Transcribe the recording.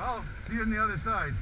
I'll see you on the other side.